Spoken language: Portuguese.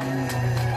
Música